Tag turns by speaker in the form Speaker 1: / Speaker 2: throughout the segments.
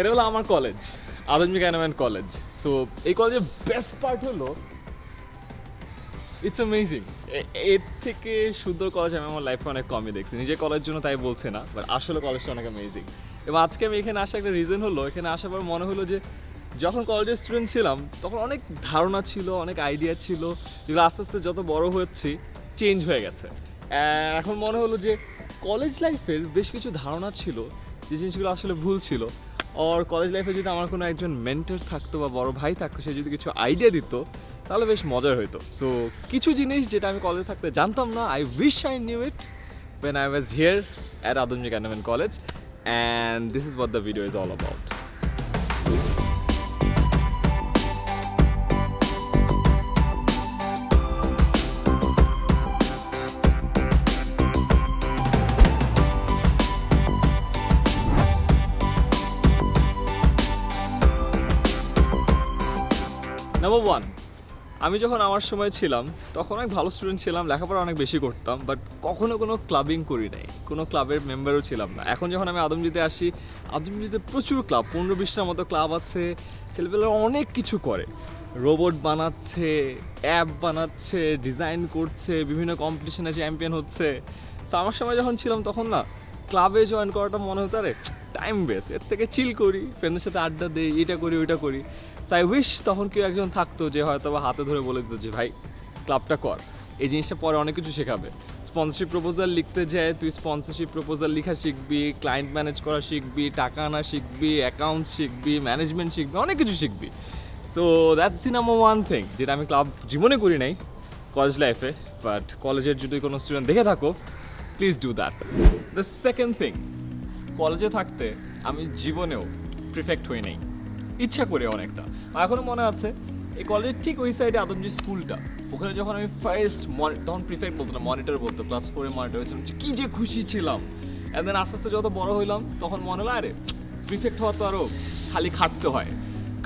Speaker 1: এটা হলো আমার কলেজ আদমজি ক্যানাম্যান কলেজ সো এই কলেজের বেস্ট পার্ট হলো ইটস অ্যামেজিং এর থেকে সুন্দর কলেজ আমি আমার লাইফে অনেক কমই দেখছি। নিজের কলেজ জন্য তাই বলছে না বাট আসলে কলেজটা অনেক অ্যামেজিং এবং আজকে আমি এখানে আসা একটা রিজন হলো, এখানে আসার পর মনে হলো যে, যখন কলেজের স্টুডেন্ট ছিলাম, তখন অনেক ধারণা ছিল, অনেক আইডিয়া ছিল, যেগুলো আস্তে আস্তে যত বড় হচ্ছি চেঞ্জ হয়ে গেছে। এখন মনে হলো যে কলেজ লাইফের বেশ কিছু ধারণা ছিল, যে জিনিসগুলো আসলে ভুল ছিল। আর কলেজ লাইফে যদি আমার কোনো একজন মেন্টর থাকতো বা বড় ভাই থাকতো, সে যদি কিছু আইডিয়া দিত, তাহলে বেশ মজার হইতো সো কিছু জিনিস যেটা আমি কলেজে থাকতে জানতাম না I wish I knew it when I was here at Adamji Kanaman college and this is what the video is all about. Number one আমি যখন আমার সময় ছিলাম, তখন অনেক ভালো স্টুডেন্ট ছিলাম, লেখাপড়া অনেক বেশি করতাম বাট কখনো কোনো ক্লাবিং করি নাই। কোনো ক্লাবের মেম্বারও ছিলাম না। এখন যখন আমি আদমজিতে আসি, আদমজিতে প্রচুর ক্লাব পনেরো বিশটার মতো ক্লাব আছে, ছেলেপেলেরা অনেক কিছু করে। রোবট বানাচ্ছে অ্যাপ বানাচ্ছে ডিজাইন করছে, বিভিন্ন কম্পিটিশনে চ্যাম্পিয়ন হচ্ছে। তো আমার সময় যখন ছিলাম, তখন না ক্লাবে জয়েন করাটা মনে হতো, আরে টাইম বেস্ট এর থেকে চিল করি ফ্রেন্ডের সাথে আড্ডা দিই, এটা করি, ওইটা করি। তাই উইশ তখন কেউ একজন থাকতো যে হয়তো হাতে ধরে বলে দিত যে, ভাই ক্লাবটা কর। এই জিনিসটা পরে অনেক কিছু শেখাবে। স্পন্সরশিপ প্রপোজাল লিখতে যায়, তুই স্পন্সরশিপ প্রপোজাল লেখা শিখবি ক্লায়েন্ট ম্যানেজ করা শিখবি, টাকা আনা শিখবি অ্যাকাউন্ট শিখবি ম্যানেজমেন্ট শিখবি, অনেক কিছু শিখবি। So that's in number one thing যেটা আমি ক্লাব জীবনে করি নাই কলেজ লাইফে বাট কলেজের যদি কোনো স্টুডেন্ট দেখে থাকো please do that the second thing কলেজে থাকতে আমি জীবনেও প্রিফেক্ট হই নাই। ইচ্ছা করে অনেকটা। এখনও মনে আছে, এই কলেজের ঠিক ওই সাইডে আদমজি স্কুলটা। ওখানে যখন আমি ফার্স্ট তখন প্রিফেক্ট বলতো না মনিটর বলতো ক্লাস ফোরে মনিটর হয়েছিলাম। কি যে খুশি ছিলাম। অ্যান্ড দেন আস্তে আস্তে যত বড় হইলাম, তখন মনে হলো, আরে প্রিফেক্ট হওয়া তো আরও খালি খাটতে হয়।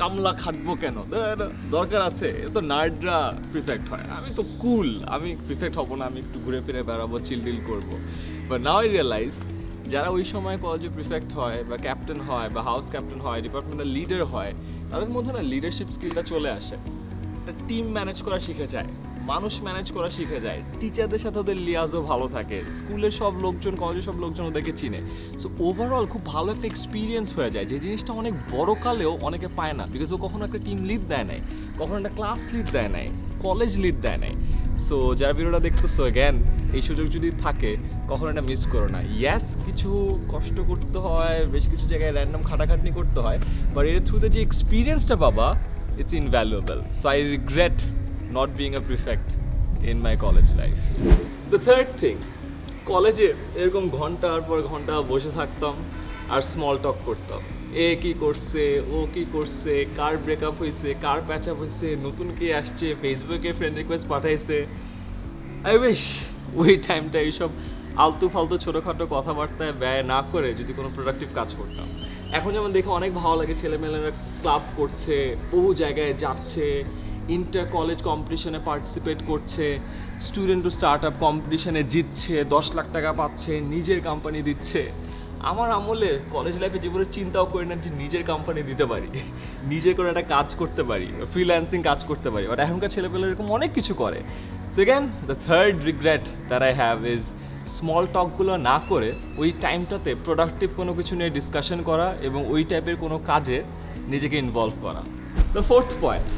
Speaker 1: কামলা খাটবো কেন? দরকার আছে। এ তো নার্ডরা প্রিফেক্ট হয়। আমি তো কুল আমি প্রিফেক্ট হব না, আমি একটু ঘুরে ফিরে বেড়াবো চিল ডিল করব। বাট নাও আই রিয়েলাইজ যারা ওই সময় কলেজে প্রিফেক্ট হয় বা ক্যাপ্টেন হয় বা হাউস ক্যাপ্টেন হয় ডিপার্টমেন্টের লিডার হয়, তাদের মধ্যে না লিডারশিপ স্কিলটা চলে আসে। একটা টিম ম্যানেজ করা শিখে যায়, মানুষ ম্যানেজ করা শিখে যায় টিচারদের সাথে ওদের লিয়াজও ভালো থাকে স্কুলের সব লোকজন কলেজের সব লোকজন ওদেরকে চিনে। সো ওভারঅল খুব ভালো একটা এক্সপিরিয়েন্স হয়ে যায় যে জিনিসটা অনেক বড় কালেও অনেকে পায় না বিকজ ও কখনো একটা টিম লিড দেয় নাই, কখনো একটা ক্লাস লিড দেয় নাই কলেজ লিড দেয় নাই। সো যারা ভিডিওটা দেখতেছো জ্ঞান এই সুযোগ যদি থাকে, কখনো এটা মিস করো না। ইয়াস কিছু কষ্ট করতে হয়, বেশ কিছু জায়গায় র্যান্ডম খাটাখাটনি করতে হয় বাট এর থ্রুতে যে এক্সপিরিয়েন্সটা পাবা it's invaluable so I regret not being a prefect in my college life the third thing কলেজে এরকম ঘণ্টার পর ঘণ্টা বসে থাকতাম আর স্মল টক করতাম। এ কি করছে, ও কি করছে, কার ব্রেকআপ হয়েছে কার প্যাচ আপ হয়েছে নতুন কে আসছে ফেসবুকে ফ্রেন্ড রিকোয়েস্ট পাঠাইছে। আই উইশ ওই টাইমটা এইসব আলতু ফালতু ছোটোখাটো কথাবার্তায় ব্যয় না করে যদি কোনো প্রোডাক্টিভ কাজ করতাম। এখন যেমন দেখে অনেক ভালো লাগে, ছেলেমেয়েরা ক্লাব করছে, বহু জায়গায় যাচ্ছে ইন্টার কলেজ কম্পিটিশনে পার্টিসিপেট করছে স্টুডেন্ট টু স্টার্ট আপ কম্পিটিশনে জিতছে, দশ লাখ টাকা পাচ্ছে, নিজের কোম্পানি দিচ্ছে। আমার আমলে কলেজ লাইফে জীবনে চিন্তাও করি না যে নিজের কোম্পানি দিতে পারি, নিজে করে একটা কাজ করতে পারি ফ্রিল্যান্সিং কাজ করতে পারি। বাট এখনকার ছেলেপেলে এরকম অনেক কিছু করে। Second the third regret that I have is small টকগুলো না করে ওই টাইমটাতে প্রোডাক্টিভ কোনো কিছু নিয়ে ডিসকাশন করা এবং ওই টাইপের কোনো কাজে নিজেকে ইনভলভ করা। দ্য ফোর্থ পয়েন্ট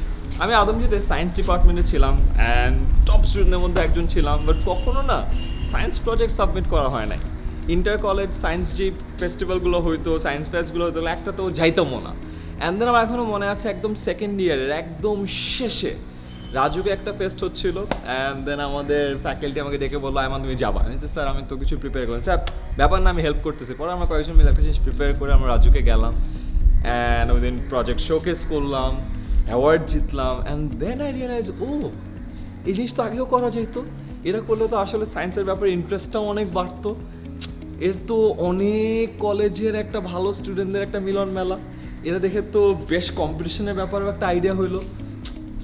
Speaker 1: আমি আদমজিতে সায়েন্স ডিপার্টমেন্টে ছিলাম অ্যান্ড টপ স্টুডেন্টের মধ্যে একজন ছিলাম বাট কখনো না সায়েন্স প্রজেক্ট সাবমিট করা হয় নাই। ইন্টার কলেজ সায়েন্স যে ফেস্টিভ্যালগুলো হইতো সায়েন্স ফেস্টগুলো হইতো একটা তো যাইতামও না। অ্যান্ড দেন আমার এখনও মনে আছে একদম সেকেন্ড ইয়ারের একদম শেষে রাজুকে একটা ফেস্ট হচ্ছিল অ্যান্ড দেন আমাদের ফ্যাকাল্টি আমাকে ডেকে বলল আমার তুমি যাবা। আমি স্যার, আমি তো কিছু প্রিপেয়ার করি স্যার, ব্যাপার না, আমি হেল্প করতেছি। পরে আমরা কয়েকজন মিলে একটা জিনিস প্রিপেয়ার করে আমরা রাজুকে গেলাম অ্যান্ড ওই দিন প্রজেক্ট শোকেস করলাম অ্যাওয়ার্ড জিতলাম অ্যান্ড দেন আই রিয়েলাইজ ও, এই জিনিস তো আগেও করা যেত। এরা করলে তো আসলে সায়েন্সের ব্যাপারে ইন্টারেস্টটাও অনেক বাড়তো। এর তো অনেক কলেজের একটা ভালো স্টুডেন্টদের একটা মিলন মেলা এরা দেখে তো বেশ কম্পিটিশনের ব্যাপারেও একটা আইডিয়া হইল।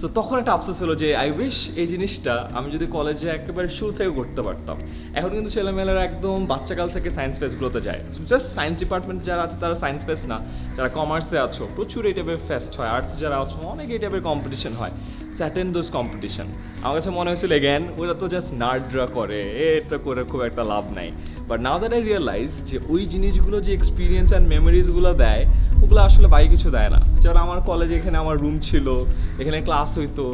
Speaker 1: সো তখন একটা আফসোস হলো যে আই উইশ এই জিনিসটা আমি যদি কলেজে একেবারে শুরু থেকে করতে পারতাম। এখন কিন্তু ছেলেমেয়েরা একদম বাচ্চাকাল থেকে সায়েন্স ফেসগুলোতে যায়। জাস্ট সায়েন্স ডিপার্টমেন্ট যারা আছে, তারা সায়েন্স ফেস না। যারা কমার্সে আছো, প্রচুর এই টাইপের ফেস্ট হয়। আর্টস যারা আছো, অনেক এই টাইপের কম্পিটিশন হয়। স্যাটেন দোজ কম্পিটিশন আমার কাছে মনে হয়েছিল এগেন ওরা তো জাস্ট নার্ডরা করে, এটা করে খুব একটা লাভ নাই। But now that I realize যে ওই জিনিসগুলো যে এক্সপিরিয়েন্স অ্যান্ড মেমোরিজগুলো দেয়, ওগুলো আসলে বাইরে কিছু দেয় না। যেমন আমার কলেজে এখানে আমার রুম ছিল, এখানে ক্লাস হইতো।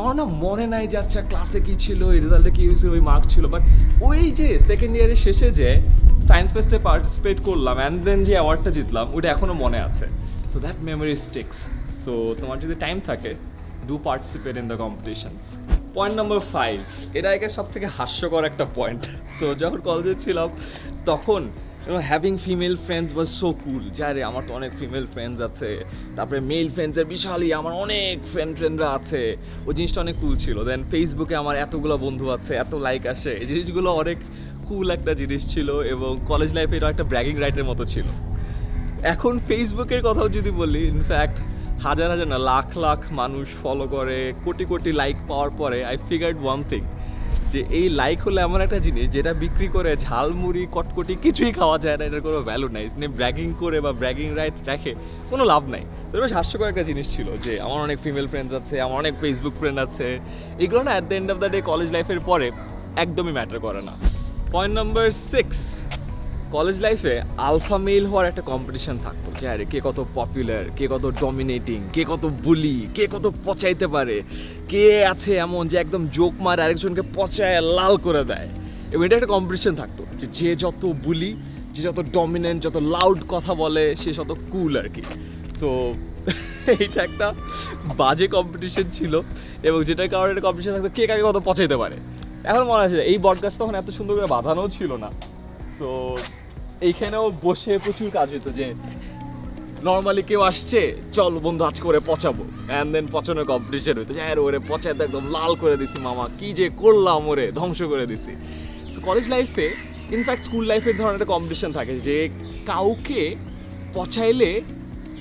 Speaker 1: আমার না মনে নাই যে আচ্ছা ক্লাসে কী ছিল, এই রেজাল্টে কী হয়েছিল, ওই মার্ক ছিল। বাট ওই যে সেকেন্ড ইয়ারের শেষে যে সায়েন্স ফেস্টে পার্টিসিপেট করলাম অ্যান্ড দেন যে অ্যাওয়ার্ডটা জিতলাম ওটা এখনও মনে আছে। So that memory sticks so তোমার যদি টাইম থাকে do participate in the competitions point number five এটা একে সব থেকে হাস্যকর একটা পয়েন্ট সো যখন কলেজে ছিলাম, তখন having female friends was so cool যে আরে, আমার তো অনেক ফিমেল ফ্রেন্ডস আছে। তারপরে মেল ফ্রেন্ডসের বিশালই আমার অনেক ফ্রেন্ড ফ্রেন্ডরা আছে। ওই জিনিসটা অনেক কুল ছিল। দেন ফেসবুকে আমার এতগুলো বন্ধু আছে, এত লাইক আসে। এই জিনিসগুলো অনেক কুল একটা জিনিস ছিল এবং কলেজ লাইফে এটা একটা ব্র্যাগিং রাইটের মতো ছিল। এখন ফেসবুকের কথাও যদি বলি ইনফ্যাক্ট হাজার হাজার না, লাখ লাখ মানুষ ফলো করে, কোটি কোটি লাইক পাওয়ার পরে আই ফিগার্ড ওয়ান থিং যে এই লাইক হলো এমন একটা জিনিস যেটা বিক্রি করে ঝালমুড়ি কটকটি কিছুই খাওয়া যায় না, এটার কোনো ভ্যালু নাই। তিনি ব্র্যাগিং করে বা ব্র্যাগিং রাইট রাখে কোনো লাভ নাই। তো বেশ হাস্যকর একটা জিনিস ছিল যে আমার অনেক ফিমেল ফ্রেন্ডস আছে, আমার অনেক ফেসবুক ফ্রেন্ড আছে। এগুলো না at the end of the day college লাইফের পরে একদমই ম্যাটার করে না। পয়েন্ট নাম্বার সিক্স কলেজ লাইফে আলফা মেল হওয়ার একটা কম্পিটিশন থাকতো যে, আরে, কে কত পপুলার কে কত ডমিনেটিং কে কত বুলি কে কত পচাইতে পারে, কে আছে এমন যে একদম জোক মারে আরেকজনকে পচায় লাল করে দেয়। এবং এটা একটা কম্পিটিশন থাকতো যে যে যত বুলি যে যত ডমিনেন্ট যত লাউড কথা বলে, সে তত কুল আর কি। সো এইটা একটা বাজে কম্পিটিশন ছিল এবং যেটার কারণে একটা কম্পিটিশন থাকতো কে কাকে কত পচাইতে পারে। এখন মনে আছে, এই বডকাস্ট তখন এত সুন্দর করে বাঁধানোও ছিল না। সো এইখানেও বসে প্রচুর কাজ হতো যে নর্মালি কেউ আসছে, চল বন্ধু আজ করে পচাবো। অ্যান্ড দেন পচানোর কম্পিটিশন হইতো যে আরে ওরে পচাইতে একদম লাল করে দিছি মামা, কি যে করলাম ওরে, ধ্বংস করে দিছি। সো কলেজ লাইফে ইনফ্যাক্ট স্কুল লাইফের ধরনের একটা কম্পিটিশন থাকে যে কাউকে পচাইলে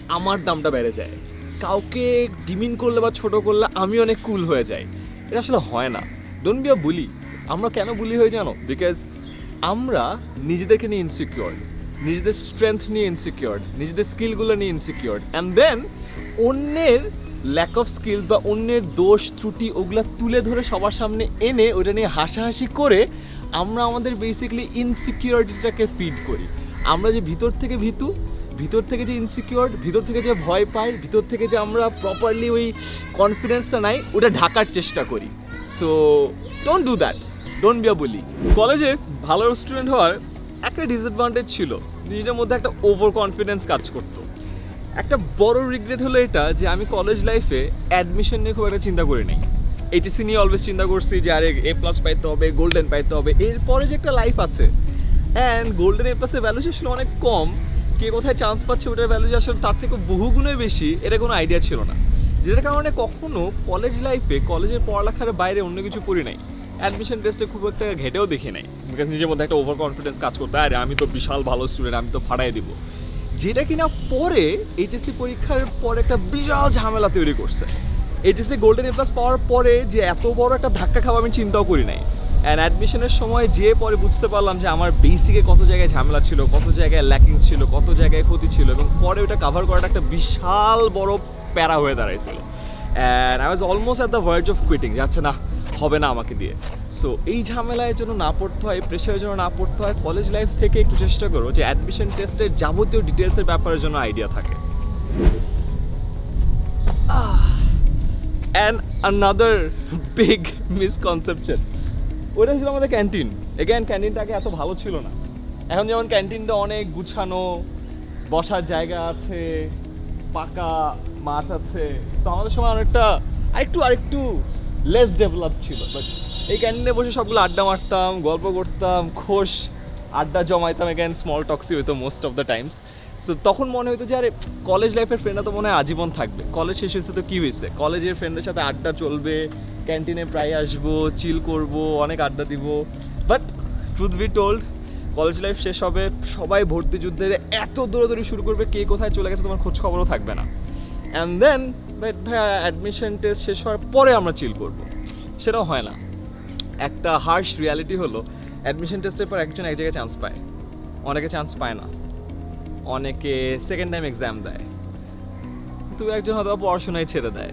Speaker 1: আমার দামটা বেড়ে যায়। কাউকে ডিমিন করলে বা ছোট করলে আমি অনেক কুল হয়ে যাই। এটা আসলে হয় না। ডোন্ট বি আ বুলি আমরা কেন বুলি হয়ে জানো? বিকজ আমরা নিজেদেরকে নিয়ে ইনসিকিওর নিজেদের স্ট্রেংথ নিয়ে ইনসিকিওর নিজেদের স্কিলগুলো নিয়ে ইনসিকিওর অ্যান্ড দেন অন্যের ল্যাক অফ স্কিলস বা অন্যের দোষ, ত্রুটি ওগুলো তুলে ধরে সবার সামনে এনে ওটা নিয়ে হাসাহাসি করে আমরা আমাদের বেসিক্যালি ইনসিকিউরিটিটাকে ফিড করি। আমরা যে ভিতর থেকে ভীতু, ভিতর থেকে যে ইনসিকিউর ভিতর থেকে যে ভয় পাই, ভিতর থেকে যে আমরা প্রপারলি ওই কনফিডেন্সটা নাই, ওটা ঢাকার চেষ্টা করি। So don't do that don't be বলি। কলেজে ভালো স্টুডেন্ট হওয়ার একটা ডিসঅ্যাডভান্টেজ ছিল। নিজের মধ্যে একটা ওভার কনফিডেন্স কাজ করতো। একটা বড় রিগ্রেট হলো এটা যে আমি কলেজ লাইফে অ্যাডমিশন নিয়ে খুব একটা চিন্তা করি নাই। এইচএসসি নিয়ে অলওয়েজ চিন্তা করছি যে, আরে এ প্লাস পাইতে হবে গোল্ডেন পাইতে হবে। এরপরে যে একটা লাইফ আছে অ্যান্ড গোল্ডেন এ প্লাসের ভ্যালু আসলে অনেক কম, কে কোথায় চান্স পাচ্ছে ওটার ভ্যালু আসলে তার থেকে বহুগুণে বেশি, এটা কোনো আইডিয়া ছিল না। যেটার কারণে কখনো কলেজ লাইফে কলেজের পড়ালেখার বাইরে অন্য কিছু করি নাই। অ্যাডমিশন টেস্টে খুব একটা ঘেটেও দেখি নাই। বিকজ নিজের মধ্যে একটা ওভার কনফিডেন্স কাজ করতে, আরে আমি তো বিশাল ভালো স্টুডেন্ট আমি তো ফাটাই দিব। যেটা কিনা পরে এইচএসসি পরীক্ষার পরে একটা বিশাল ঝামেলা তৈরি করছে। এইচএসসি গোল্ডেন এ প্লাস পাওয়ার পরে যে এত বড় একটা ধাক্কা খাওয়া আমি চিন্তাও করি নাই। অ্যান্ড অ্যাডমিশনের সময় যে পরে বুঝতে পারলাম যে আমার বেসিকে কত জায়গায় ঝামেলা ছিল, কত জায়গায় ল্যাকিংস ছিল, কত জায়গায় ক্ষতি ছিল এবং পরে ওটা কাভার করাটা একটা বিশাল বড় প্যারা হয়ে দাঁড়াইছিল। And I was almost at the verge of quitting যাচ্ছে না। হবে না আমাকে দিয়ে। সো এই ঝামেলায় জন্য না পড়তে হয় প্রেশারের জন্য না পড়তে হয় কলেজ লাইফ থেকে একটু চেষ্টা করো যে অ্যাডমিশন টেস্টের যাবতীয় ডিটেলসের ব্যাপারের জন্য আইডিয়া থাকে। অ্যান্ড আনাদার বিগ মিসকনসেপশন ওটা ছিল আমাদের ক্যান্টিন এগেন ক্যান্টিনটাকে এত ভালো ছিল না। এখন যেমন ক্যান্টিনটা অনেক গুছানো, বসার জায়গা আছে, পাকা মাঠ আছে। তো আমাদের সময় অনেকটা আরেকটু আরেকটু লেস ডেভেলপ ছিল বাট এই ক্যান্টিনে বসে সবগুলো আড্ডা মারতাম, গল্প করতাম, খোশ, আড্ডা জমাইতাম এগেন স্মল টক্সি হইতো most of the times so তখন মনে হতো যে, আরে কলেজ লাইফের ফ্রেন্ডরা তো মনে হয় আজীবন থাকবে। কলেজ শেষ হয়েছে তো কী হয়েছে কলেজের ফ্রেন্ডের সাথে আড্ডা চলবে ক্যান্টিনে প্রায় আসব চিল করব, অনেক আড্ডা দিব। But truth be told college life শেষ হবে, সবাই ভর্তি যুদ্ধের এত দৌড়াদৌড়ি শুরু করবে, কে কোথায় চলে গেছে তোমার খোঁজ খবরও থাকবে না। অ্যান্ড দেন ভাইয়া অ্যাডমিশন টেস্ট শেষ হওয়ার পরে আমরা চিল করব। সেটাও হয় না। একটা হার্শ রিয়ালিটি হলো অ্যাডমিশন টেস্টের পর একজন এক জায়গায় চান্স পায়। অনেকে চান্স পায় না। অনেকে সেকেন্ড টাইম এক্সাম দেয়। তো একজন হয়তো পড়াশোনায় ছেড়ে দেয়।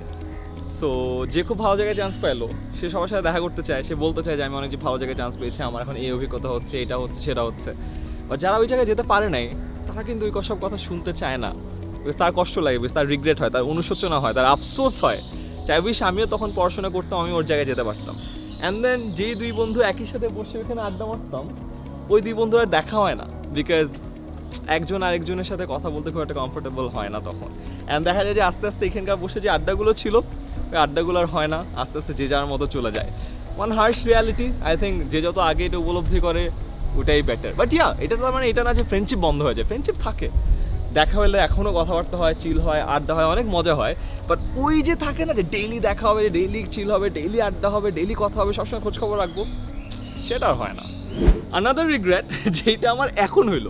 Speaker 1: সো যে খুব ভালো জায়গায় চান্স পেল সে সবার সাথে দেখা করতে চায়। সে বলতে চায় যে, আমি অনেক যে ভালো জায়গায় চান্স পেয়েছি, আমার এখন এই অভিজ্ঞতা হচ্ছে, এটা হচ্ছে, সেটা হচ্ছে। বা যারা ওই জায়গায় যেতে পারে নাই, তারা কিন্তু ওই সব কথা শুনতে চায় না। Because তার কষ্ট লাগে, because তার রিগ্রেট হয়, তার অনুশোচনা হয়, তার আফসোস হয়। চাই উইশ আমিও তখন পড়াশোনা করতাম, আমি ওর জায়গায় যেতে পারতাম। অ্যান্ড দেন যেই দুই বন্ধু একই সাথে বসে ওখানে আড্ডা মারতাম, ওই দুই বন্ধু আর দেখা হয় না বিকজ একজন আরেকজনের সাথে কথা বলতে খুব একটা কমফোর্টেবল হয় না তখন। অ্যান্ড দেখা যায় যে আস্তে আস্তে এখানকার বসে যে আড্ডাগুলো ছিল, ওই আড্ডাগুলো আর হয় না, আস্তে আস্তে যে যার মতো চলে যায়। One harsh reality I think যে যত আগে এটা উপলব্ধি করে, ওটাই বেটার বাট ইয়া এটা তো মানে এটা না যে ফ্রেন্ডশিপ বন্ধ হয়ে যায় ফ্রেন্ডশিপ থাকে। দেখা হলে এখনও কথাবার্তা হয় চিল হয়, আড্ডা হয়, অনেক মজা হয়। বাট ওই যে থাকে না যে ডেইলি দেখা হবে ডেইলি চিল হবে ডেইলি আড্ডা হবে ডেইলি কথা হবে, সবসময় খোঁজ খবর রাখব, সেটা হয় না। আনাদার রিগ্রেট যেটা আমার এখন হইল,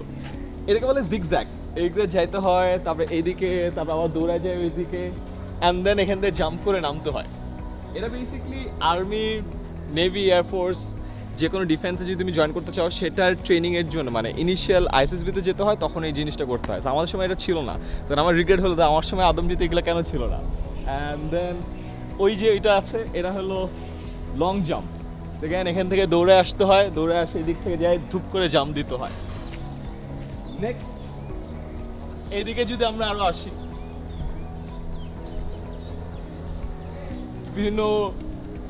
Speaker 1: এটাকে বলে জিগজ্যাক এইদিকে যাইতে হয়, তারপরে এইদিকে তারপর আবার দৌড়ায় যায় ওইদিকে অ্যান্ড দেন এখান থেকে জাম্প করে নামতে হয়। এটা বেসিকলি আর্মি নেভি এয়ারফোর্স যে কোনো ডিফেন্সে যদি তুমি জয়েন করতে চাও, সেটার ট্রেনিংয়ের জন্য মানে ইনিশিয়াল আইসিএসবিতে যেতে হয়, তখন এই জিনিসটা করতে হয়। So, আমাদের সময় এটা ছিল না। তো আমার রিগ্রেট হলো আমার সময় আদমজিতে এগুলো কেন ছিল না। অ্যান্ড দেন ওই যে এটা আছে, এটা হলো লং জাম্প দেখেন এখান থেকে দৌড়ে আসতে হয়, দৌড়ে আসে এদিক থেকে যাই ধূপ করে জাম্প দিতে হয়। নেক্সট এইদিকে যদি আমরা আরও আসি, বিভিন্ন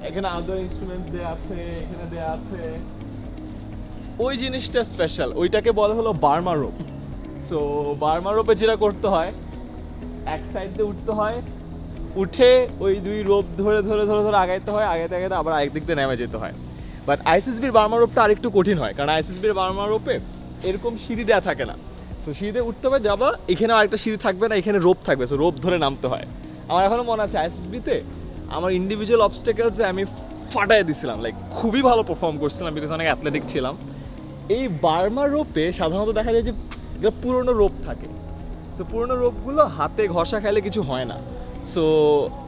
Speaker 1: এখানে আদার ইনস্ট্রুমেন্ট দেয়া আছে, এখানে দেয়া আছে। ওই জিনিসটা স্পেশাল ওইটাকে বলা হলো বার্মা রোপ সো বার্মা রোপে যেটা করতে হয়, এক সাইড দিয়ে উঠতে হয়, উঠে ওই দুই রোপ ধরে ধরে ধরে ধরে আগাইতে হয়, আগাইতে আগাইতে আবার আরেক দিক দিয়ে নেমে যেতে হয়। বাট আইসিসবির বার্মা রোপটা আরেকটু কঠিন হয়, কারণ আইসিসবির বার্মা রোপে এরকম সিঁড়ি দেওয়া থাকে না। সো সিঁড়িতে উঠতে হবে যাবা এখানে আরেকটা সিঁড়ি থাকবে না, এখানে রোপ থাকবে। সো রোপ ধরে নামতে হয়। আমার এখনও মনে আছে আইসিসবিতে আমার ইন্ডিভিজুয়াল অবস্টেকেলসে আমি ফাটাই দিছিলাম লাইক খুবই ভালো পারফর্ম করছিলাম বিকজ অনেক অ্যাথলেটিক ছিলাম। এই বার্মা রোপে সাধারণত দেখা যায় যে এগুলো পুরনো রোপ থাকে। সো পুরনো রোপগুলো হাতে ঘষা খাইলে কিছু হয় না। সো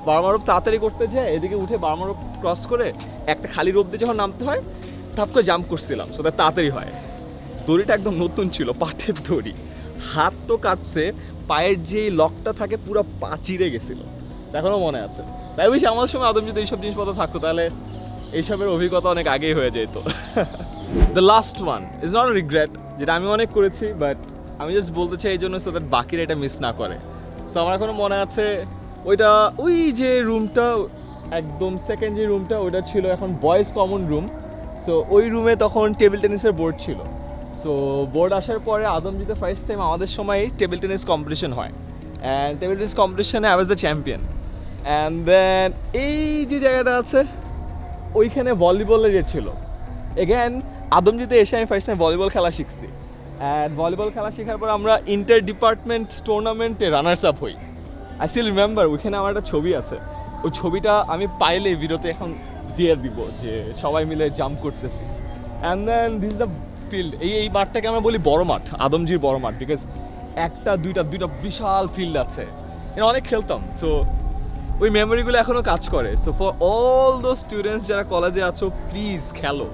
Speaker 1: বার্মা রোপ তাড়াতাড়ি করতে যায়, এদিকে উঠে বার্মা রোপ ক্রস করে একটা খালি রোপ দিয়ে যখন নামতে হয়, তাপ করে জাম্প করছিলাম সো তাড়াতাড়ি হয়। দড়িটা একদম নতুন ছিল, পাটের দড়ি। হাত তো কাটছে, পায়ের যে লকটা থাকে, পুরো পাচিরে গেছিল। এখনও মনে আছে। তাই বেশি আমার সময় আদম যদি এইসব জিনিসপত্র থাকতো, তাহলে এইসবের অভিজ্ঞতা অনেক আগেই হয়ে যেত। The last one is not regret যেটা আমি অনেক করেছি বাট আমি জাস্ট বলতে চাই এই জন্য সো দ্যাট বাকিরা এটা মিস না করে। সো আমার এখনও মনে আছে, ওইটা, ওই যে রুমটা একদম সেকেন্ড যে রুমটা ওইটা ছিল এখন বয়েজ কমন রুম সো ওই রুমে তখন টেবিল টেনিসের বোর্ড ছিল। সো বোর্ড আসার পরে আদমজিতে ফার্স্ট টাইম আমাদের সময় টেবিল টেনিস কম্পিটিশন হয়। অ্যান্ড টেবিল টেনিস কম্পিটিশনে I was the champion and then এই যে জায়গাটা আছে, ওইখানে ভলিবলের ইয়ে ছিল। এগেন আদমজিতে এসে আমি ফার্স্ট টাইম ভলিবল খেলা শিখছি। অ্যান্ড ভলিবল খেলা শেখার পর আমরা ইন্টার ডিপার্টমেন্ট টুর্নামেন্টে রানার্স আপ হই। আই স্টিল রিমেম্বার ওইখানে আমার একটা ছবি আছে। ওই ছবিটা আমি পাইলে ভিডিওতে এখন দিয়ে দিব যে সবাই মিলে জাম্প করতেছি। And then this the field এই এই মাঠটাকে আমরা বলি বড় মাঠ, আদমজির বড় মাঠ। বিকজ একটা, দুইটা দুইটা বিশাল ফিল্ড আছে। এখানে অনেক খেলতাম। সো ওই মেমোরিগুলো এখনও কাজ করে। So for all those students যারা কলেজে আছো প্লিজ খেলো।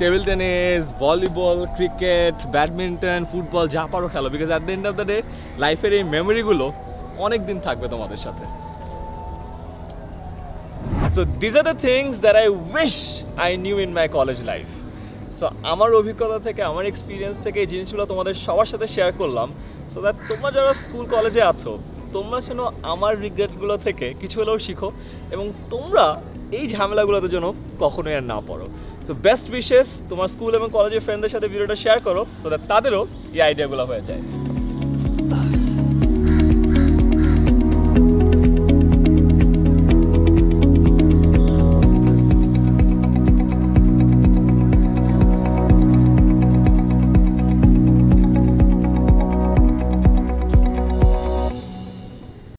Speaker 1: Table tennis volleyball cricket badminton football যা পারো খেলো। Because at the end of the day লাইফের এই মেমোরিগুলো অনেক দিন থাকবে তোমাদের সাথে। So these are the things that I wish I knew in my college life so আমার অভিজ্ঞতা থেকে, আমার এক্সপিরিয়েন্স থেকে এই জিনিসগুলো তোমাদের সবার সাথে শেয়ার করলাম। সো দ্যাট তোমরা যারা স্কুল কলেজে আছো তোমরা যেন আমার রিগ্রেটগুলো থেকে কিছু হলেও শিখো এবং তোমরা এই ঝামেলাগুলোতে যেন কখনোই আর না পড়ো। সো বেস্ট উইশেস তোমার স্কুল এবং কলেজের ফ্রেন্ডদের সাথে ভিডিওটা শেয়ার করো সো দ্যাট তাদেরও এই আইডিয়াগুলো হয়ে যায়।